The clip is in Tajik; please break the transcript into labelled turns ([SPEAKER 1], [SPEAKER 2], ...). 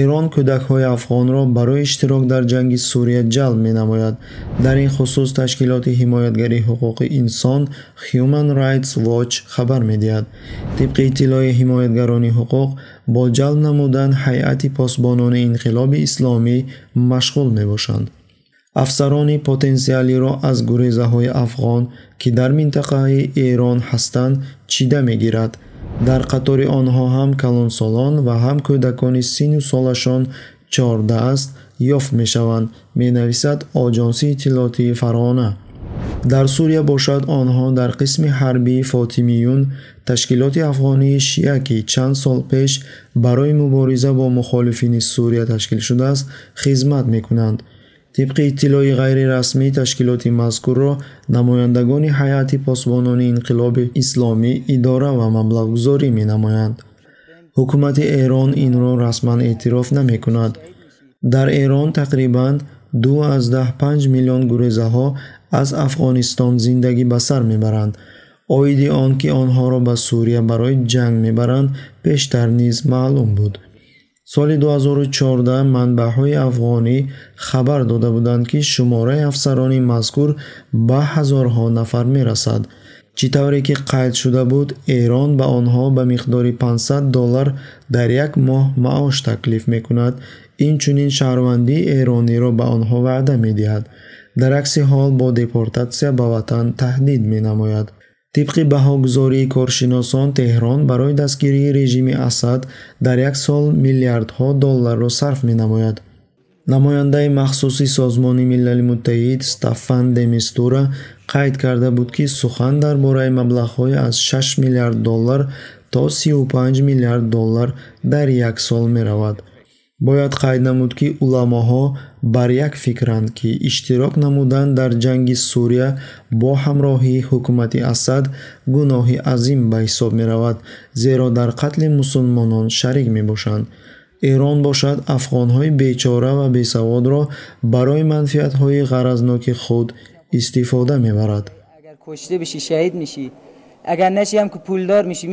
[SPEAKER 1] эрон кӯдакҳои афғонро барои иштирок дар ҷанги сурия ҷалб менамояд. Дар ин хусус ташкилоти ҳимоятгарии ҳуқуқи инсон human rights watch хабар медиҳад. Тибқи иттилои ҳимоятгарони ҳуқуқ бо ҷалб намудан ҳайати посбонони инқилоби исломӣ машғул мебошанд. Афсарони потенсиалиро аз гурезаҳои афғон ки дар минтақаи эрон ҳастанд чида мегирад дар қатори онҳо ҳам калонсолон ва ҳам кӯдакони синну солашон чорда аст ёфт мешаванд менависад оҷонси иттилоотии фарғона дар сурия бошад онҳо дар қисми ҳарбии фотимиюн ташкилоти афғонии шиа ки чанд сол пеш барои мубориза бо мухолифини сурия ташкил шудааст хизмат мекунанд тибқи иттилои ғайрирасмӣ ташкилоти мазкурро намояндагони ҳайати посбонони инқилоби исломӣ идора ва маблағгузорӣ менамоянд. Ҳукумати эрон инро расман эътироф намекунад. Дар эрон тақрибан 2,5 миллион гурезаҳо аз афғонистон зиндагӣ ба сар мебаранд. Оиди он ки онҳоро ба сурия барои ҷанг мебаранд пештар низ маълум буд соли 2014 манбаъҳои афғонӣ хабар дода буданд ки шумораи афсарони мазкур ба ҳазорҳо нафар мерасад. Чӣ тавре ки қайд шуда буд эрон ба онҳо ба миқдори 500 доллар дар як моҳ маош таклиф мекунад. Инчунин шаҳрвандии эрониро ба онҳо ваъда медиҳад. Дар акси ҳол бо депортатсия ба ватан таҳдид менамояд тибқи баҳогузории коршиносон теҳрон барои дастгирии режими асад дар як сол миллиардҳо долларро сарф менамояд. Намояндаи махсуси созмони милали муттаҳид стаффан де мистура қайд карда буд ки сухан дар бораи маблағҳои аз 6 миллиард доллар то 35 миллиард доллар дар як сол меравад бояд қайд намуд ки уламоҳо бар як фикранд ки иштирок намудан дар ҷанги сурия бо ҳамроҳии ҳукумати асад гуноҳи азим ба ҳисоб меравад зеро дар қатли мусулмонон шарик мебошанд. Эрон бошад афғонҳои бечора ва бесаводро барои манфиатҳои ғаразноки худ истифода мебарад.
[SPEAKER 2] Агар кушта бишӣ шаҳид мешӣ агар нашиам ки пулдор мешӣ